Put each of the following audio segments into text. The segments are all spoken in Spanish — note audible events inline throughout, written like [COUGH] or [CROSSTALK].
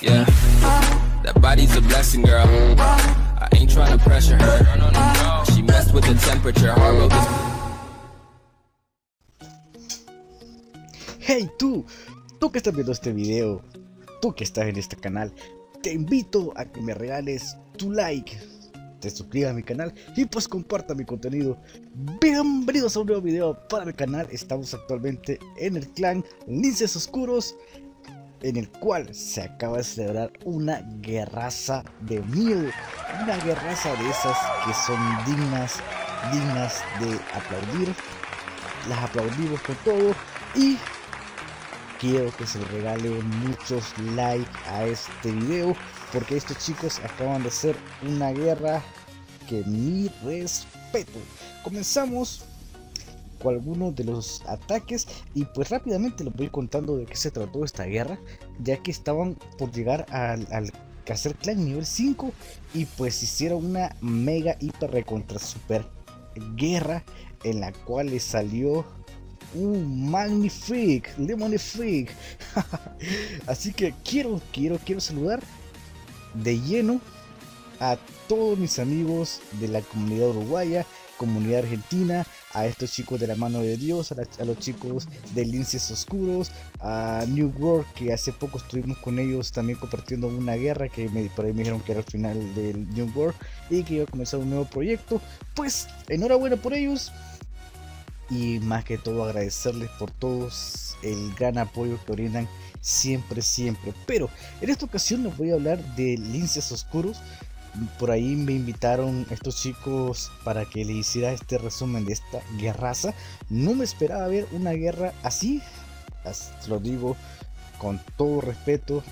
Yeah. I ain't trying to pressure her. She messed with the temperature. Hey tú, tú que estás viendo este video, tú que estás en este canal, te invito a que me regales tu like, te suscribas a mi canal y pues comparta mi contenido. Bienvenidos a un nuevo video para mi canal, estamos actualmente en el clan Linces Oscuros, en el cual se acaba de celebrar una guerraza de mil, una guerraza de esas que son dignas, dignas de aplaudir, las aplaudimos con todo y quiero que se regale muchos likes a este video porque estos chicos acaban de hacer una guerra que mi respeto. Comenzamos con algunos de los ataques y pues rápidamente les voy contando de qué se trató esta guerra ya que estaban por llegar al, al Cacer Clan nivel 5 y pues hicieron una mega hiper recontra super guerra en la cual les salió un magnifique, lemonifique. [LAUGHS] Así que quiero, quiero, quiero saludar de lleno a todos mis amigos de la comunidad uruguaya, comunidad argentina, a estos chicos de la mano de Dios, a, los chicos de Linces Oscuros, a New World, que hace poco estuvimos con ellos también compartiendo una guerra que me, por ahí me dijeron que era el final del New World y que iba a comenzar un nuevo proyecto. Pues enhorabuena por ellos, y más que todo agradecerles por todos el gran apoyo que brindan siempre, siempre. Pero en esta ocasión les voy a hablar de Linces Oscuros. Por ahí me invitaron estos chicos para que les hiciera este resumen de esta guerraza. No me esperaba ver una guerra así. Lo digo con todo respeto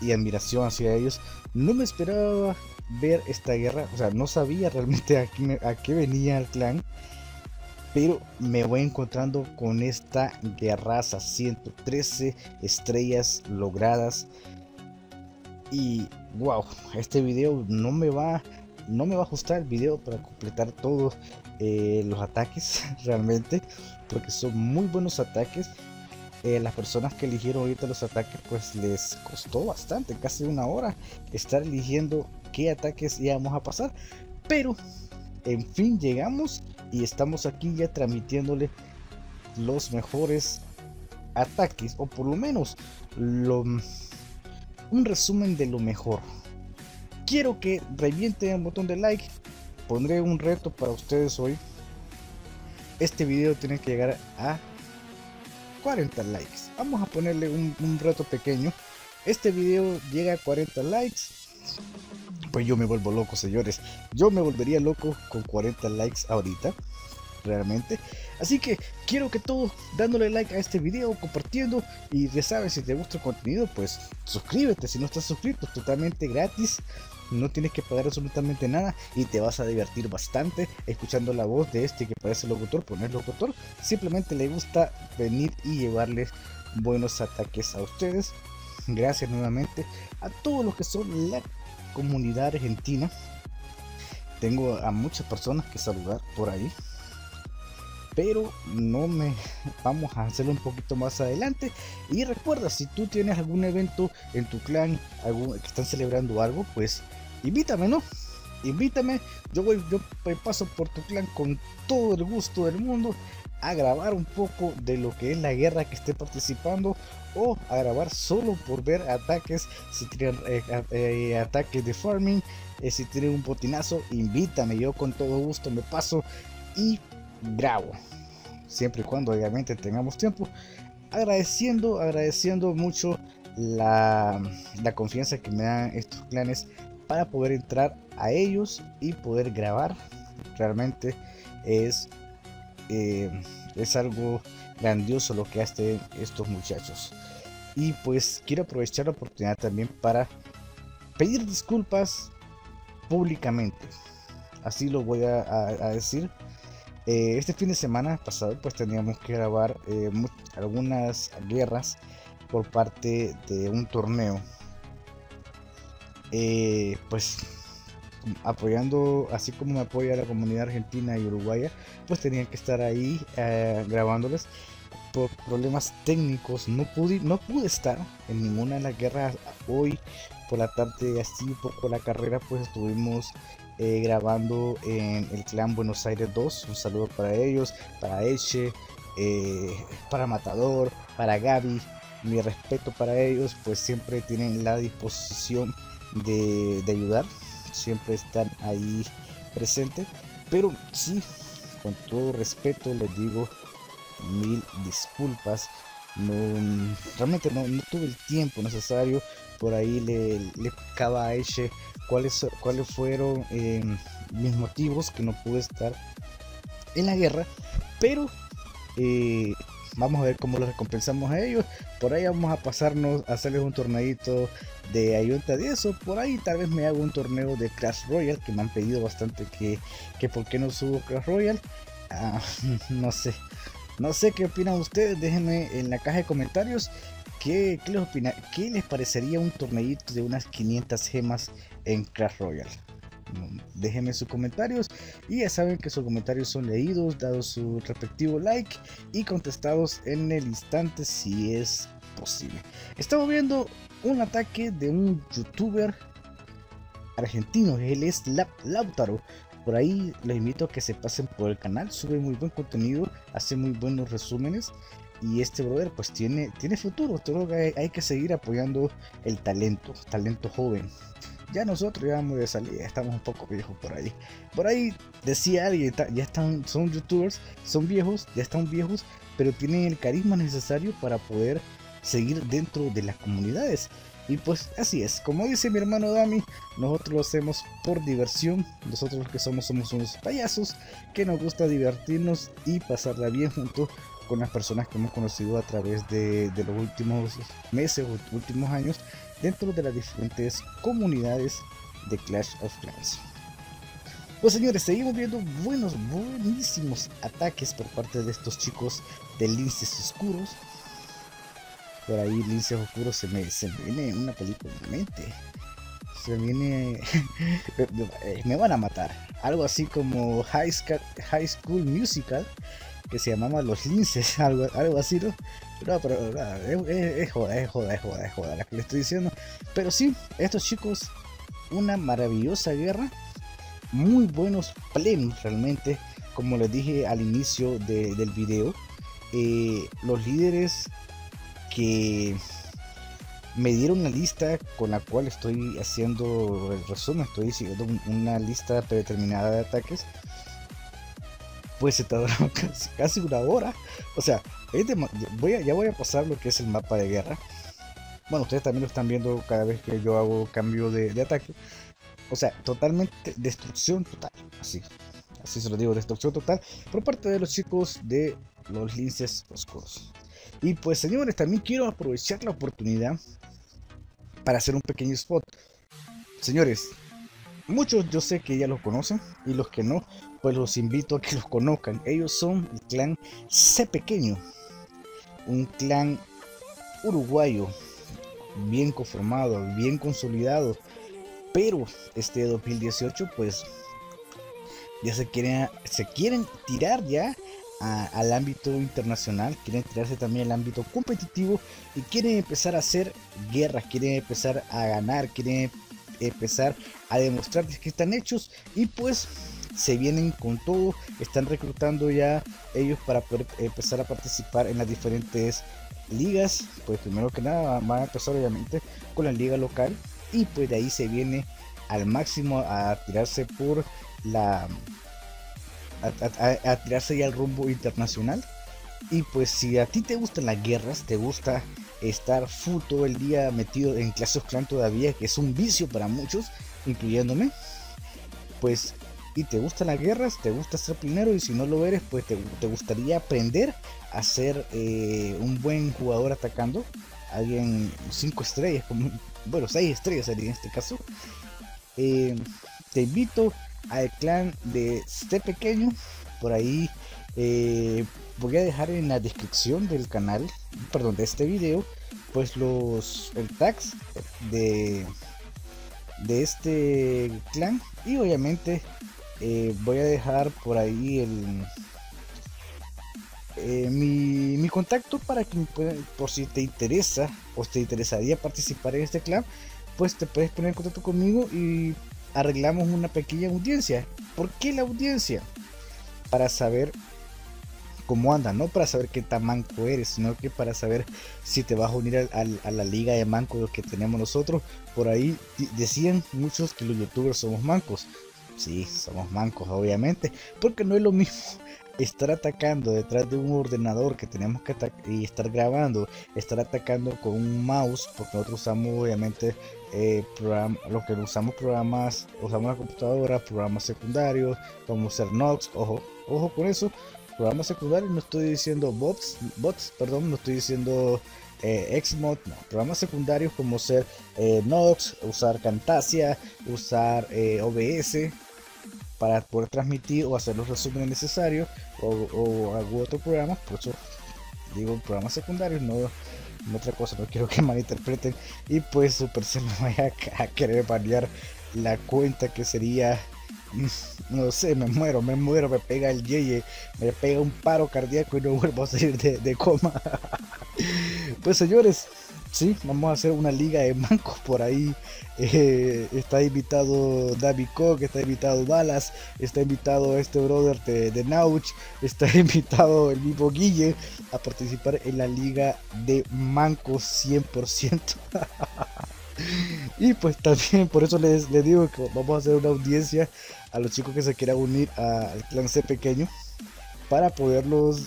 y admiración hacia ellos. No me esperaba ver esta guerra. O sea, no sabía realmente a qué, a qué venía el clan pero me voy encontrando con esta guerraza 113 estrellas logradas y wow este video no me va no me va a ajustar el video para completar todos eh, los ataques [LAUGHS] realmente porque son muy buenos ataques. Eh, las personas que eligieron ahorita los ataques pues les costó bastante casi una hora estar eligiendo qué ataques íbamos a pasar. Pero en fin llegamos y estamos aquí ya transmitiéndole los mejores ataques o por lo menos lo, un resumen de lo mejor. Quiero que revienten el botón de like. Pondré un reto para ustedes hoy. Este video tiene que llegar a 40 likes. Vamos a ponerle un, un reto pequeño. Este video llega a 40 likes. Pues yo me vuelvo loco, señores. Yo me volvería loco con 40 likes ahorita. Realmente. Así que quiero que todos dándole like a este video, compartiendo. Y ya sabes, si te gusta el contenido, pues suscríbete. Si no estás suscrito, totalmente gratis. No tienes que pagar absolutamente nada y te vas a divertir bastante escuchando la voz de este que parece locutor, poner locutor. Simplemente le gusta venir y llevarles buenos ataques a ustedes. Gracias nuevamente a todos los que son la comunidad argentina. Tengo a muchas personas que saludar por ahí. Pero no me vamos a hacerlo un poquito más adelante. Y recuerda, si tú tienes algún evento en tu clan, algún, que están celebrando algo, pues invítame, ¿no? Invítame, yo voy, yo paso por tu clan con todo el gusto del mundo a grabar un poco de lo que es la guerra que esté participando o a grabar solo por ver ataques, si tienen eh, eh, ataques de farming, eh, si tienen un botinazo, invítame, yo con todo gusto me paso y grabo, siempre y cuando obviamente tengamos tiempo, agradeciendo, agradeciendo mucho la, la confianza que me dan estos clanes para poder entrar a ellos y poder grabar, realmente es es algo grandioso lo que hacen estos muchachos. Y pues quiero aprovechar la oportunidad también para pedir disculpas públicamente. Así lo voy a, decir. Eh, este fin de semana pasado pues teníamos que grabar eh, algunas guerras por parte de un torneo. Eh, pues apoyando, así como me apoya la comunidad argentina y uruguaya, pues tenían que estar ahí grabándoles por problemas técnicos no pude, no pude estar en ninguna de las guerras hoy por la tarde así poco la carrera pues estuvimos eh, grabando en el clan Buenos Aires 2 un saludo para ellos para Eche eh, para Matador para Gaby mi respeto para ellos pues siempre tienen la disposición de, de ayudar siempre están ahí presentes pero sí con todo respeto les digo mil disculpas. No, realmente no, tuve el tiempo necesario. Por ahí le, le a Eche cuáles, cuáles fueron em, mis motivos que no pude estar en la guerra. Pero eh, vamos a ver cómo lo recompensamos a ellos. Por ahí vamos a pasarnos a hacerles un torneito de Ayunta de eso. Por ahí tal vez me hago un torneo de Crash Royale que me han pedido bastante que, que por qué no subo Crash Royale. Ah, [LAUGHS] no sé. No sé qué opinan ustedes, déjenme en la caja de comentarios qué, les, opina, qué les parecería un torneito de unas 500 gemas en Crash Royale. Mm, déjenme sus comentarios y ya saben que sus comentarios son leídos, dado su respectivo like y contestados en el instante si es posible. Estamos viendo un ataque de un youtuber argentino, él es Lautaro, por ahí les invito a que se pasen por el canal, sube muy buen contenido, hace muy buenos resúmenes y este brother pues tiene, tiene futuro, creo que hay, que seguir apoyando el talento, talento joven. Ya nosotros ya vamos de salida, estamos un poco viejos por ahí. Por ahí decía alguien, ya están, son youtubers, son viejos, ya están viejos, pero tienen el carisma necesario para poder seguir dentro de las comunidades. Y pues así es, como dice mi hermano Dami, nosotros lo hacemos por diversión. Nosotros los que somos somos unos payasos que nos gusta divertirnos y pasarla bien junto con las personas que hemos conocido a través de, los últimos meses o últimos años dentro de las diferentes comunidades de Clash of Clans. Pues señores, seguimos viendo buenos, buenísimos ataques por parte de estos chicos de linces oscuros por ahí Lince Oscuro se me, se me viene una película en la mente. Se viene. [LAUGHS] me van a matar. Algo así como High, School Musical, que se llamaba Los Linces, [LAUGHS] algo, algo así, ¿no? Pero, pero es, joda, es joda, es joda, es joda la que le estoy diciendo. Pero sí, estos chicos, una maravillosa guerra. Muy buenos plenos realmente. Como les dije al inicio del video. Eh, los líderes que me dieron una lista con la cual estoy haciendo el resumen, estoy siguiendo una lista predeterminada de ataques. Pues se tardaron [LAUGHS] casi, una hora. O sea, voy ya voy a pasar lo que es el mapa de guerra. Bueno, ustedes también lo están viendo cada vez que yo hago cambio de, de ataque. O sea, totalmente destrucción total. Así, así se lo digo, destrucción total por parte de los chicos de los linces oscuros. Y pues señores, también quiero aprovechar la oportunidad para hacer un pequeño spot. Señores, muchos yo sé que ya los conocen y los que no, pues los invito a que los conozcan. Ellos son el clan C Pequeño, un clan uruguayo bien conformado, bien consolidado, pero este 2018 pues ya se quieren, se quieren tirar ya al ámbito internacional, quieren tirarse también al ámbito competitivo y quieren empezar a hacer guerras, quieren empezar a ganar, quieren empezar a demostrar que están hechos y pues se vienen con todo, están reclutando ya ellos para poder empezar a participar en las diferentes ligas, pues primero que nada van a empezar obviamente con la liga local y pues de ahí se viene al máximo a tirarse por la a, tirarse ya al rumbo internacional. Y pues si a ti te gustan las guerras, te gusta estar full todo el día metido en Clash of Clans todavía, que es un vicio para muchos, incluyéndome, pues y te gustan las guerras, te gusta ser primero y si no lo eres, pues te, gustaría aprender a ser eh, un buen jugador atacando, alguien 5 estrellas, como, bueno, 6 estrellas en este caso, eh, te invito al clan de este pequeño. Por ahí eh, voy a dejar en la descripción del canal, perdón, de este video, pues los el tags de de este clan y obviamente eh, voy a dejar por ahí el eh, mi, mi, contacto para que por si te interesa o te interesaría participar en este club, pues te puedes poner en contacto conmigo y arreglamos una pequeña audiencia. ¿Por qué la audiencia? Para saber cómo anda, no para saber qué tan manco eres, sino que para saber si te vas a unir a, la liga de mancos que tenemos nosotros. Por ahí decían muchos que los youtubers somos mancos. Sí, somos mancos, obviamente, porque no es lo mismo [LAUGHS] estar atacando detrás de un ordenador que tenemos que y estar grabando, estar atacando con un mouse, porque nosotros usamos obviamente eh, lo que usamos programas, usamos la computadora, programas secundarios, como ser Nox, ojo, ojo con eso, programas secundarios, no estoy diciendo bots, bots, perdón, no estoy diciendo eh, Xmod, no, programas secundarios como ser eh, Nox, usar Camtasia, usar eh, OBS, para poder transmitir o hacer los resúmenes necesarios o, algún otro programa, por eso digo programas secundarios, no, otra cosa, no quiero [LAUGHS] que malinterpreten y pues Supercell me vaya a, querer banear la cuenta que sería mm, no sé, me muero, me muero, me pega el yeye, me pega un paro cardíaco y no vuelvo a salir de coma. [LAUGHS] pues señores, Sí, vamos a hacer una liga de mancos [LAUGHS] por ahí. Eh, está invitado David Koch, está invitado Dallas, está invitado este brother de, de Nauch, está [LAUGHS] invitado el mismo Guille a participar en la liga de mancos [LAUGHS] 100%. y pues también por eso les, les digo que vamos a hacer una audiencia a los chicos que se quieran unir al clan C pequeño para poderlos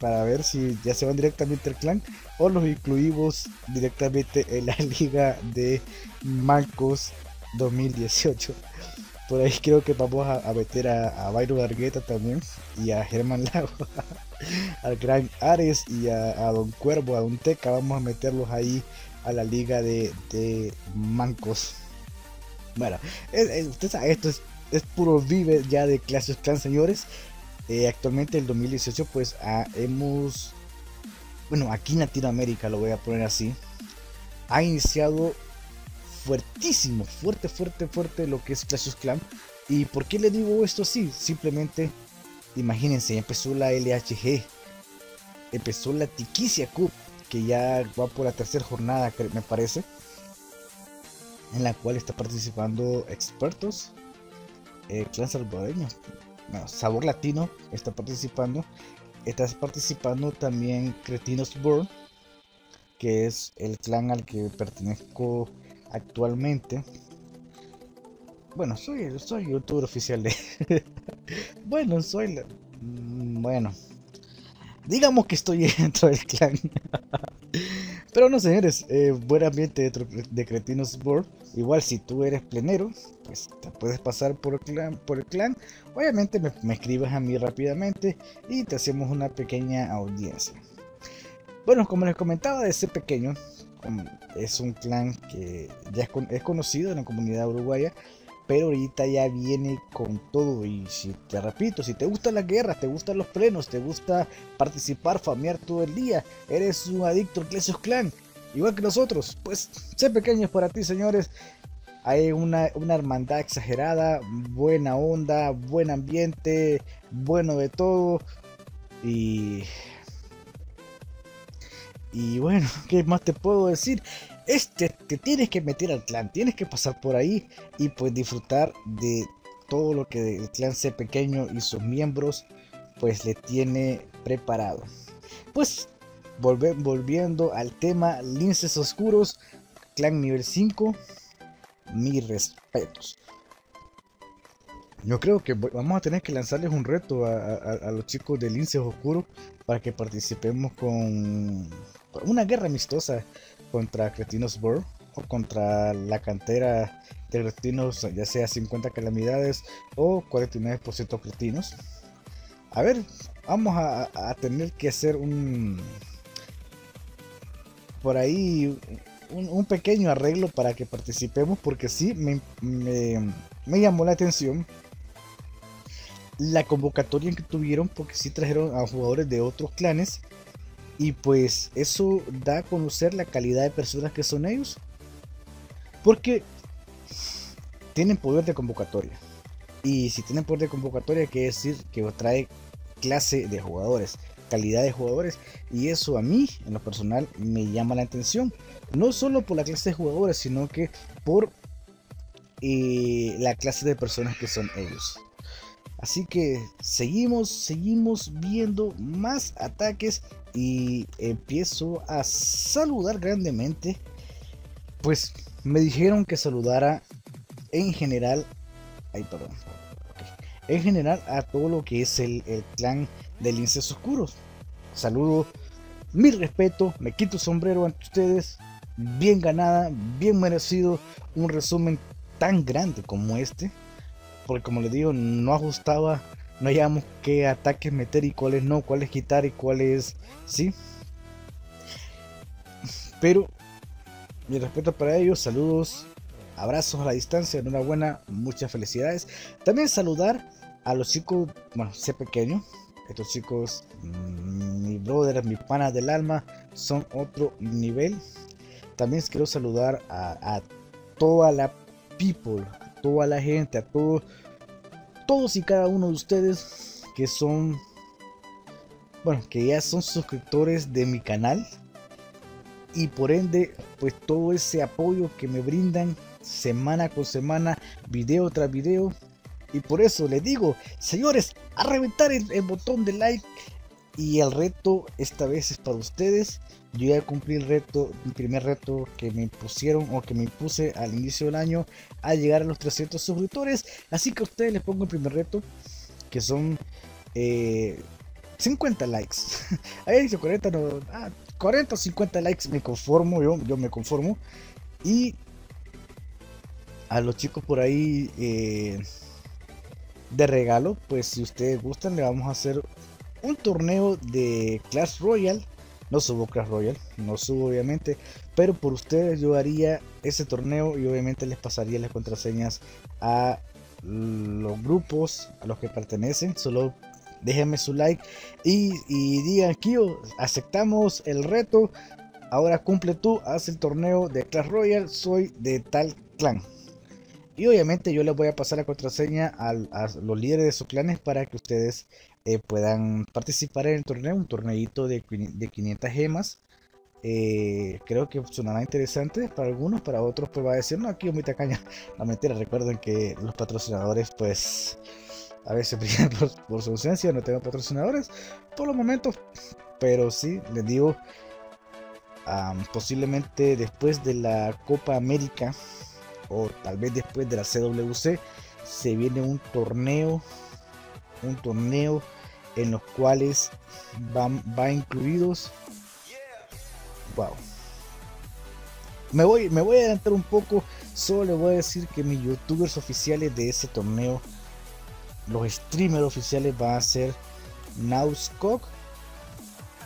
para ver si ya se van directamente al clan o los incluimos directamente en la [LAUGHS] liga de Marcos 2018 por ahí creo que vamos a, meter a, a Byron Argueta también y a Germán [LAUGHS] Lago al gran Ares y a, Don Cuervo a Don Teca. Vamos a meterlos ahí a la liga de, mancos. Bueno usted sabe esto es, es puro vive ya de clases clan señores eh, actualmente el 2018 pues ah, hemos, bueno aquí en Latinoamérica lo voy a poner así, ha iniciado fuertísimo, fuerte, fuerte, fuerte lo que es Clash of Clans. ¿Y por qué le digo esto así? Simplemente, imagínense, empezó la LHG, empezó la Tiquicia Cup, que ya va por la tercera jornada, me parece, en la cual está participando expertos, eh, clan salvadoreño, Sabor Latino está participando. Está participando también Cretinos Burn, que es el clan al que pertenezco actualmente. Bueno, soy, soy youtuber oficial de. [LAUGHS] bueno, soy. Mm, bueno, digamos que estoy [LAUGHS] dentro del clan. Pero no, señores, eh, buen ambiente de, Cretinos Board. Igual si tú eres plenero, pues te puedes pasar por el clan. Por el clan. Obviamente me, escribes a mí rápidamente y te hacemos una pequeña audiencia. Bueno, como les comentaba, de ese pequeño es un clan que ya es conocido en la comunidad uruguaya pero ahorita ya viene con todo. Y si te repito, si te gustan las guerras, te gustan los plenos, te gusta participar, famear todo el día, eres un adicto al Clash Clan, igual que nosotros, pues sé pequeños para ti señores, hay una, una hermandad exagerada, buena onda, buen ambiente, bueno de todo. Y... Y bueno, ¿qué más te puedo decir? Este te tienes que meter al clan, tienes que pasar por ahí y pues disfrutar de todo lo que el clan C pequeño y sus miembros pues le tiene preparado. Pues volviendo al tema linces oscuros, clan nivel 5, mis respetos. Yo creo que vamos a tener que lanzarles un reto a, los chicos de Linces Oscuros para que participemos con una guerra amistosa contra Cretinos Burr o contra la cantera de cretinos, ya sea 50 calamidades o 49% cretinos. A ver, vamos a, tener que hacer un por ahí un, pequeño arreglo para que participemos porque sí me, me, llamó la atención la convocatoria que tuvieron porque sí trajeron a jugadores de otros clanes y pues eso da a conocer la calidad de personas que son ellos. Porque tienen poder de convocatoria. Y si tienen poder de convocatoria, quiere decir que trae clase de jugadores. calidad de jugadores y eso a mí en lo personal me llama la atención no solo por la clase de jugadores sino que por eh, la clase de personas que son ellos así que seguimos seguimos viendo más ataques y empiezo a saludar grandemente. Pues me dijeron que saludara en general ay perdón en general a todo lo que es el, clan de linces oscuros. Saludo, mi respeto, me quito sombrero ante ustedes, bien ganada, bien merecido, un resumen tan grande como este, porque como les digo, no ajustaba, no hayamos qué ataques meter y cuáles no, cuáles quitar y cuáles sí. Pero mi respeto para ellos, saludos, abrazos a la distancia, enhorabuena, muchas felicidades. También saludar a los chicos, bueno, sé pequeño, estos chicos, mi brother, mi pana del alma, son otro nivel. También quiero saludar a, toda la people, toda la gente, a todos, todos y cada uno de ustedes que son, bueno, que ya son suscriptores de mi canal. Y por ende, pues todo ese apoyo que me brindan semana con semana, video tras video, y por eso les digo, señores, a reventar el, botón de like. Y el reto esta vez es para ustedes. Yo ya cumplí el reto, mi primer reto que me pusieron o que me impuse al inicio del año a llegar a los 300 suscriptores. Así que a ustedes les pongo el primer reto, que son 50 eh, likes. [LAUGHS] Ahí dice 40, no, 40 ah, o 50 likes me conformo, yo, yo me conformo. Y a los chicos por ahí eh, de regalo, pues si ustedes gustan, le vamos a hacer un torneo de Clash Royale. No subo Clash Royale, no subo obviamente, pero por ustedes yo haría ese torneo y obviamente les pasaría las contraseñas a los grupos a los que pertenecen. Solo déjenme su like y, y digan, Kio, aceptamos el reto. Ahora cumple tú, haz el torneo de Clash Royale, soy de tal clan. Y obviamente yo les voy a pasar la contraseña a, los líderes de sus clanes para que ustedes eh, puedan participar en el torneo, un torneito de, de 500 gemas. Eh, creo que sonará interesante para algunos, para otros pues va a decir, no, aquí es muy tacaña. No mentira, recuerden que los patrocinadores pues a veces [LAUGHS] brillan por, su ausencia, no tengo patrocinadores por los momentos, pero sí, les digo, posiblemente después de la Copa América o tal vez después de la CWC se viene un torneo un torneo en los cuales van va incluidos. Wow me voy me voy a adelantar un poco solo le voy a decir que mis youtubers oficiales de ese torneo los streamers oficiales van a ser Nauskog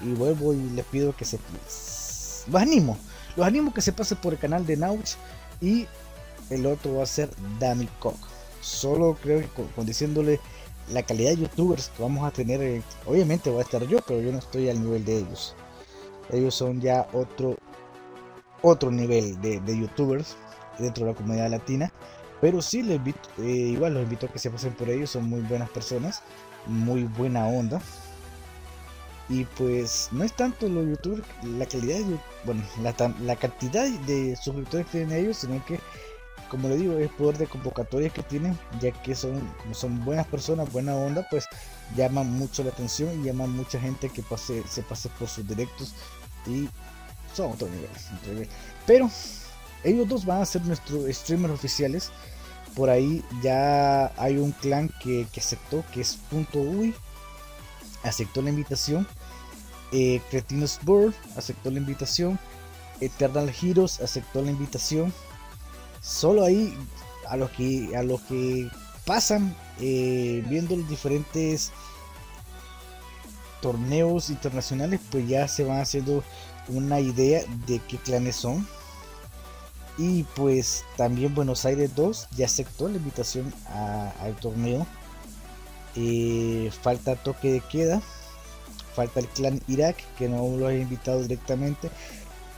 y vuelvo y les pido que se los animo los animo que se pase por el canal de Naus y el otro va a ser Dami Cock. Solo creo que con, diciéndole la calidad de youtubers que vamos a tener, eh, obviamente voy a estar yo, pero yo no estoy al nivel de ellos. Ellos son ya otro otro nivel de, youtubers dentro de la comunidad latina. Pero sí, les invito, eh, igual los invito a que se pasen por ellos, son muy buenas personas, muy buena onda. Y pues no es tanto los youtubers, la calidad, de, bueno, la, la cantidad de suscriptores que tienen ellos, sino que como le digo, es poder de convocatoria que tienen, ya que son, son buenas personas, buena onda, pues llaman mucho la atención y llaman mucha gente que pase, se pase por sus directos y son otro nivel, Pero ellos dos van a ser nuestros streamers oficiales. Por ahí ya hay un clan que, aceptó, que es punto .ui, aceptó la invitación. Eh, Cretinos Bird aceptó la invitación. Eternal Heroes aceptó la invitación solo ahí a los que a los que pasan eh, viendo los diferentes torneos internacionales pues ya se van haciendo una idea de qué clanes son. Y pues también Buenos Aires 2 ya aceptó la invitación al torneo. Eh, falta toque de queda falta el clan Irak que no lo ha invitado directamente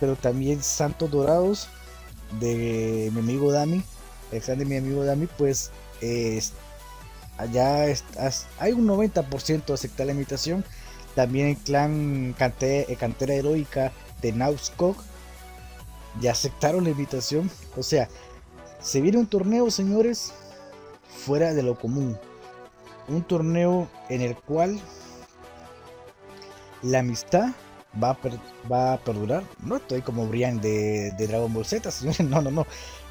pero también Santos Dorados de mi amigo Dami, el clan de mi amigo Dami, pues allá hay un 90% de aceptar la invitación. También el clan Cantera, Cantera Heroica de Nauskog ya aceptaron la invitación. O sea, se viene un torneo, señores, fuera de lo común. Un torneo en el cual la amistad va a, va a perdurar. No estoy como Brian de, Dragon Ball Z. [LAUGHS] No, no, no.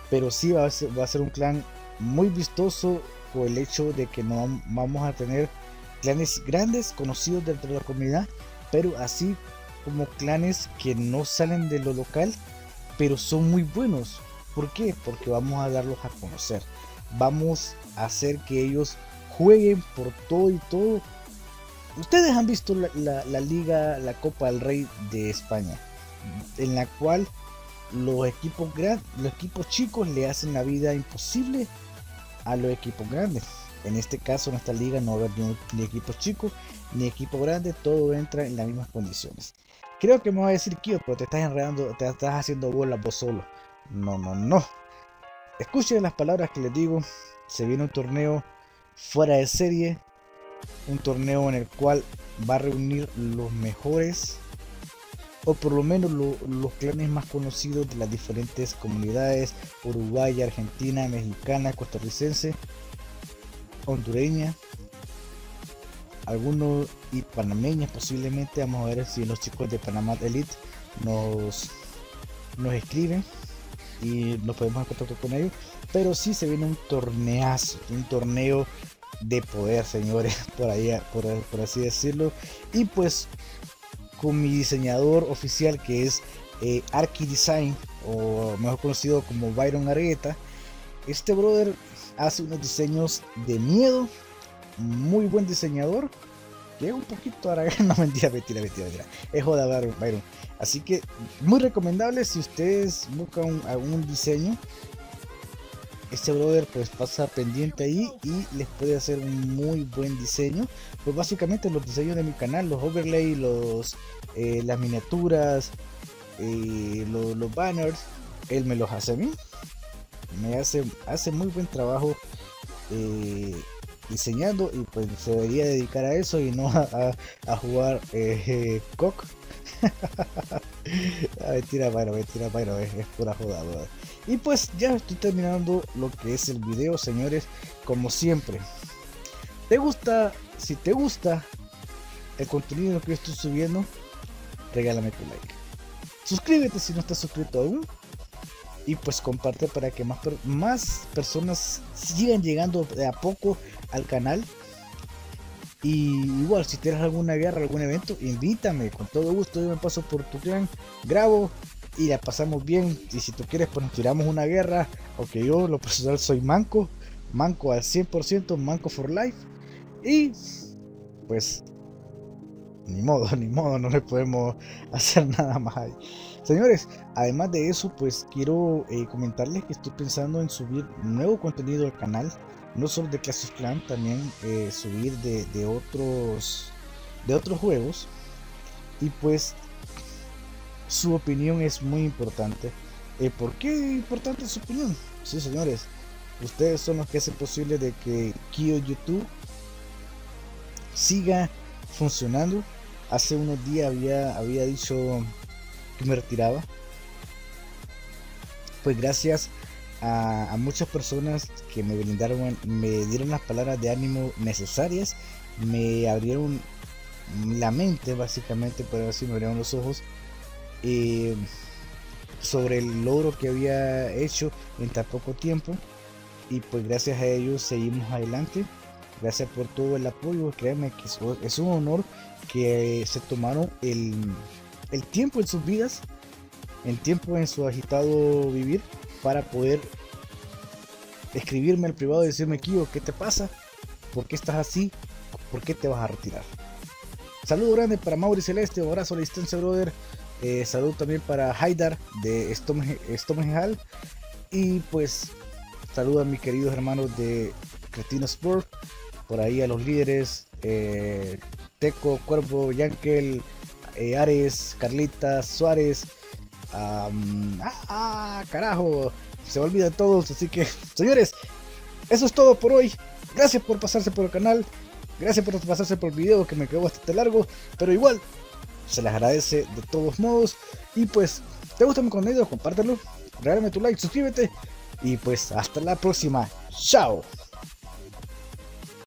Pero sí va a, ser, va a ser un clan muy vistoso por el hecho de que no vamos a tener clanes grandes conocidos dentro de la comunidad, pero así como clanes que no salen de lo local, pero son muy buenos. ¿Por qué? Porque vamos a darlos a conocer. Vamos a hacer que ellos jueguen por todo y todo. Ustedes han visto la, liga, la Copa del Rey de España, en la cual los equipos los equipos chicos le hacen la vida imposible a los equipos grandes. En este caso, en esta liga no haber ni, ni equipos chicos ni equipo grande, todo entra en las mismas condiciones. Creo que me va a decir Kio, pero te estás enredando, te estás haciendo bola vos solo. No, no, no. Escuchen las palabras que les digo. Se viene un torneo fuera de serie. Un torneo en el cual va a reunir los mejores. O por lo menos los clanes más conocidos de las diferentes comunidades. Uruguaya, Argentina, Mexicana, Costarricense, Hondureña algunos y panameños posiblemente. Vamos a ver si los chicos de Panamá Elite nos, nos escriben y nos podemos encontrar con ellos. Pero sí se viene un torneazo, un torneo de poder, señores, [LAUGHS] por ahí, por, así decirlo. Y pues con mi diseñador oficial que es eh, Design, o mejor conocido como Byron Argueta. Este brother hace unos diseños de miedo muy buen diseñador. Llega un poquito ahora, [LAUGHS] no mentira, mentira, mentira, mentira. Es joda Byron. Así que muy recomendable si ustedes buscan algún diseño. Este brother pues pasa pendiente ahí y les puede hacer un muy buen diseño. Pues básicamente los diseños de mi canal, los overlay, los, eh, las miniaturas, eh, los, banners, él me los hace a mí. Me hace, hace muy buen trabajo. Eh, diseñando y pues se debería dedicar a eso y no a, jugar eh. [LAUGHS] [LAUGHS] Ah, mentira, bueno, mentira, bueno, es, pura joda, Y pues ya estoy terminando lo que es el video, señores, como siempre. ¿Te gusta? Si te gusta el contenido que estoy subiendo, regálame tu like. Suscríbete si no estás suscrito aún y pues comparte para que más, más personas sigan llegando de a poco al canal. Y igual, si tienes alguna guerra, algún evento, invítame, con todo gusto yo me paso por tu clan, grabo y la pasamos bien. Y si tú quieres, pues nos tiramos una guerra, aunque yo lo personal soy manco, manco al 100%, manco for life. Y pues ni modo, [LAUGHS] ni modo, no le podemos [LAUGHS] hacer nada más ahí. Señores, además de eso, pues quiero eh, comentarles que estoy pensando en subir nuevo contenido al canal, no solo de Clash of Clans, también eh, subir de, otros de otros juegos. Y pues su opinión es muy importante. Eh, ¿Por qué importante su opinión? Sí, señores, ustedes son los que hacen posible de que Kio YouTube siga funcionando. Hace unos días había, había dicho que me retiraba. Pues gracias a, muchas personas que me brindaron, me dieron las palabras de ánimo necesarias, me abrieron la mente básicamente, por así me abrieron los ojos. Eh, sobre el logro que había hecho en tan poco tiempo y pues gracias a ellos seguimos adelante gracias por todo el apoyo créanme que es un honor que se tomaron el el tiempo en sus vidas, el tiempo en su agitado vivir, para poder escribirme al privado y decirme, Kio, ¿qué te pasa? ¿Por qué estás así? ¿Por qué te vas a retirar? Saludo grande para Mauri Celeste, abrazo a la distancia, brother. Eh, saludo también para Haidar de Stomach Hall. Y pues saludo a mis queridos hermanos de Cretino Sport. Por ahí a los líderes eh, Teco, Cuervo, Yankel, eh, Ares, Carlita, Suárez. Ah, carajo, se olvida todos. Así que, señores, eso es todo por hoy. Gracias por pasarse por el canal. Gracias por pasarse por el video que me quedó bastante largo, pero igual se les agradece de todos modos. Y pues, ¿te gusta mi contenido? Compártelo, regálame tu like, suscríbete y pues hasta la próxima. Chao.